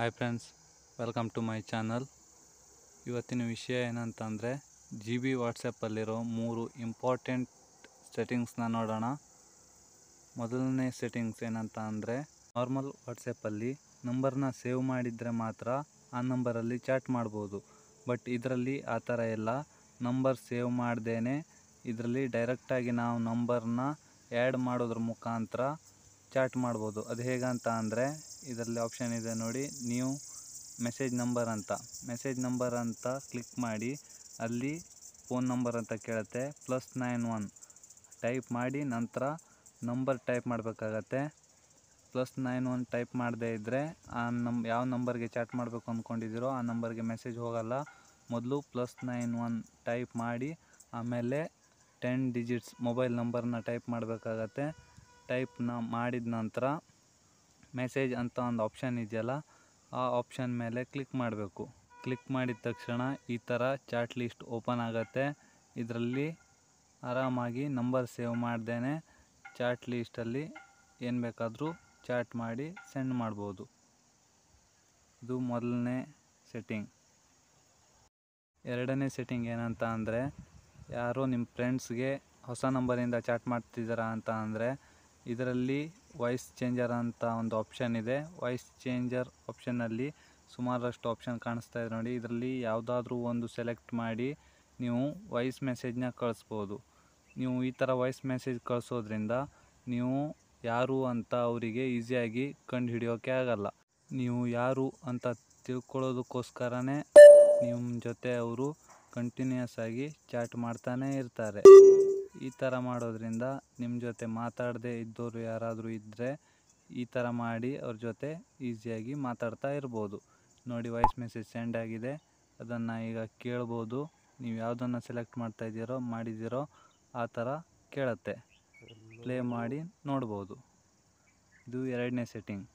Hi friends welcome to my channel ಇವತ್ತಿನ ವಿಷಯ ಏನಂತಂದರೆ ಜಿ ಬಿ ವಾಟ್ಸಪ್ಪಲ್ಲಿರೋ ಮೂರು ಇಂಪಾರ್ಟೆಂಟ್ ಸೆಟ್ಟಿಂಗ್ಸ್ನ ನೋಡೋಣ. ಮೊದಲನೇ ಸೆಟ್ಟಿಂಗ್ಸ್ ಏನಂತ ಅಂದರೆ ನಾರ್ಮಲ್ ವಾಟ್ಸಪ್ಪಲ್ಲಿ ನಂಬರ್ನ ಸೇವ್ ಮಾಡಿದರೆ ಮಾತ್ರ ಆ ನಂಬರಲ್ಲಿ ಚಾಟ್ ಮಾಡ್ಬೋದು. ಬಟ್ ಇದರಲ್ಲಿ ಆ ಥರ ಎಲ್ಲ ನಂಬರ್ ಸೇವ್ ಮಾಡ್ದೇ ಇದರಲ್ಲಿ ಡೈರೆಕ್ಟಾಗಿ ನಾವು ನಂಬರ್ನ ಆ್ಯಡ್ ಮಾಡೋದ್ರ ಮುಖಾಂತರ ಚಾಟ್ ಮಾಡ್ಬೋದು. ಅದು ಹೇಗಂತ ಅಂದರೆ ಇದರಲ್ಲಿ ಆಪ್ಷನ್ ಇದೆ ನೋಡಿ ನ್ಯೂ ಮೆಸೇಜ್ ನಂಬರ್ ಅಂತ. ಮೆಸೇಜ್ ನಂಬರ್ ಅಂತ ಕ್ಲಿಕ್ ಮಾಡಿ, ಅಲ್ಲಿ ಫೋನ್ ನಂಬರ್ ಅಂತ ಕೇಳುತ್ತೆ ಪ್ಲಸ್ ನೈನ್ ಒನ್ ಟೈಪ್ ಮಾಡಿ, ನಂತರ ನಂಬರ್ ಟೈಪ್ ಮಾಡಬೇಕಾಗತ್ತೆ. ಪ್ಲಸ್ ನೈನ್ ಒನ್ ಟೈಪ್ ಮಾಡದೇ ಇದ್ದರೆ ಆ ನಮ್ ಯಾವ ನಂಬರ್ಗೆ ಚಾಟ್ ಮಾಡಬೇಕು ಅಂದ್ಕೊಂಡಿದ್ದೀರೋ ಆ ನಂಬರ್ಗೆ ಮೆಸೇಜ್ ಹೋಗಲ್ಲ. ಮೊದಲು ಪ್ಲಸ್ ನೈನ್ ಒನ್ ಟೈಪ್ ಮಾಡಿ, ಆಮೇಲೆ ಟೆನ್ ಡಿಜಿಟ್ಸ್ ಮೊಬೈಲ್ ನಂಬರ್ನ ಟೈಪ್ ಮಾಡಬೇಕಾಗತ್ತೆ. ಟೈಪ್ನ ಮಾಡಿದ ನಂತರ ಮೆಸೇಜ್ ಅಂತ ಒಂದು ಆಪ್ಷನ್ ಇದೆಯಲ್ಲ, ಆ ಆಪ್ಷನ್ ಮೇಲೆ ಕ್ಲಿಕ್ ಮಾಡಬೇಕು. ಕ್ಲಿಕ್ ಮಾಡಿದ ತಕ್ಷಣ ಈ ಥರ ಚಾಟ್ ಲಿಸ್ಟ್ ಓಪನ್ ಆಗುತ್ತೆ. ಇದರಲ್ಲಿ ಆರಾಮಾಗಿ ನಂಬರ್ ಸೇವ್ ಮಾಡ್ದೇ ಚಾಟ್ ಲೀಸ್ಟಲ್ಲಿ ಏನು ಬೇಕಾದರೂ ಚಾಟ್ ಮಾಡಿ ಸೆಂಡ್ ಮಾಡ್ಬೋದು. ಇದು ಮೊದಲನೇ ಸೆಟ್ಟಿಂಗ್ ಎರಡನೇ ಸೆಟ್ಟಿಂಗ್ ಏನಂತ ಅಂದರೆ, ಯಾರೋ ನಿಮ್ಮ ಫ್ರೆಂಡ್ಸ್ಗೆ ಹೊಸ ನಂಬರಿಂದ ಚಾಟ್ ಮಾಡ್ತಿದ್ದೀರಾ ಅಂತ ಅಂದರೆ ಇದರಲ್ಲಿ ವಾಯ್ಸ್ ಚೇಂಜರ್ ಅಂತ ಒಂದು ಆಪ್ಷನ್ ಇದೆ. ವಾಯ್ಸ್ ಚೇಂಜರ್ ಆಪ್ಷನ್ನಲ್ಲಿ ಸುಮಾರಷ್ಟು ಆಪ್ಷನ್ ಕಾಣಿಸ್ತಾ ಇದೆ ನೋಡಿ. ಇದರಲ್ಲಿ ಯಾವುದಾದ್ರೂ ಒಂದು ಸೆಲೆಕ್ಟ್ ಮಾಡಿ ನೀವು ವಾಯ್ಸ್ ಮೆಸೇಜ್ನ ಕಳಿಸ್ಬೋದು. ನೀವು ಈ ಥರ ವಾಯ್ಸ್ ಮೆಸೇಜ್ ಕಳಿಸೋದ್ರಿಂದ ನೀವು ಯಾರು ಅಂತ ಅವರಿಗೆ ಈಸಿಯಾಗಿ ಕಂಡು ಹಿಡಿಯೋಕೆ ಆಗಲ್ಲ. ನೀವು ಯಾರು ಅಂತ ತಿಳ್ಕೊಳ್ಳೋದಕ್ಕೋಸ್ಕರನೇ ನಿಮ್ಮ ಜೊತೆ ಅವರು ಕಂಟಿನ್ಯೂಸ್ ಆಗಿ ಚಾಟ್ ಮಾಡ್ತಾನೇ ಇರ್ತಾರೆ. ಈ ಥರ ಮಾಡೋದ್ರಿಂದ ನಿಮ್ಮ ಜೊತೆ ಮಾತಾಡದೇ ಇದ್ದವರು ಯಾರಾದರೂ ಇದ್ದರೆ ಈ ಥರ ಮಾಡಿ ಅವ್ರ ಜೊತೆ ಈಸಿಯಾಗಿ ಮಾತಾಡ್ತಾ ಇರ್ಬೋದು. ನೋಡಿ ವಾಯ್ಸ್ ಮೆಸೇಜ್ ಸೆಂಡ್ ಆಗಿದೆ. ಅದನ್ನು ಈಗ ಕೇಳ್ಬೋದು. ನೀವು ಯಾವುದನ್ನು ಸೆಲೆಕ್ಟ್ ಮಾಡ್ತಾ ಇದ್ದೀರೋ, ಮಾಡಿದ್ದೀರೋ ಆ ಥರ ಕೇಳುತ್ತೆ. ಪ್ಲೇ ಮಾಡಿ ನೋಡ್ಬೋದು. ಇದು ಎರಡನೇ ಸೆಟ್ಟಿಂಗ್.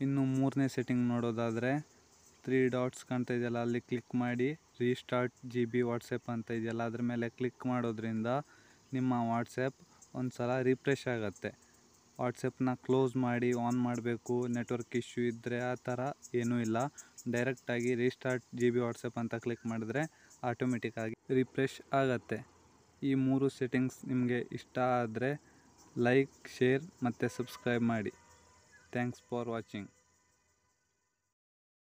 ಇನ್ನು ಮೂರನೇ ಸೆಟ್ಟಿಂಗ್ ನೋಡೋದಾದರೆ ತ್ರೀ ಡಾಟ್ಸ್ ಕಾಣ್ತಾ ಇದೆಯಲ್ಲ, ಅಲ್ಲಿ ಕ್ಲಿಕ್ ಮಾಡಿ ರೀಸ್ಟಾರ್ಟ್ ಜಿ ಬಿ ವಾಟ್ಸಪ್ ಅಂತ ಇದೆಯಲ್ಲ, ಅದ್ರ ಮೇಲೆ ಕ್ಲಿಕ್ ಮಾಡೋದ್ರಿಂದ ನಿಮ್ಮ ವಾಟ್ಸಪ್ ಒಂದು ಸಲ ರಿಫ್ರೆಶ್ ಆಗುತ್ತೆ ವಾಟ್ಸಪ್ನ ಕ್ಲೋಸ್ ಮಾಡಿ ಆನ್ ಮಾಡಬೇಕು ನೆಟ್ವರ್ಕ್ ಇಶ್ಯೂ ಇದ್ದರೆ ಆ ಥರ ಏನೂ ಇಲ್ಲ. ಡೈರೆಕ್ಟಾಗಿ ರೀಸ್ಟಾರ್ಟ್ ಜಿ ಬಿ ವಾಟ್ಸಪ್ ಅಂತ ಕ್ಲಿಕ್ ಮಾಡಿದ್ರೆ ಆಟೋಮೆಟಿಕ್ಕಾಗಿ ರಿಫ್ರೆಶ್ ಆಗುತ್ತೆ. ಈ ಮೂರು ಸೆಟ್ಟಿಂಗ್ಸ್ ನಿಮಗೆ ಇಷ್ಟ ಆದರೆ ಲೈಕ್ ಶೇರ್ ಮತ್ತು ಸಬ್ಸ್ಕ್ರೈಬ್ ಮಾಡಿ. Thanks for watching